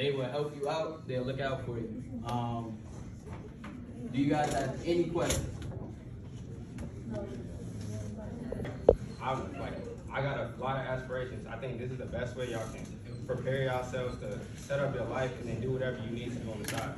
They will help you out. They'll look out for you. Um, do you guys have any questions? I like I got a lot of aspirations. I think this is the best way y'all can prepare yourselves to set up your life and then do whatever you need to do on the side.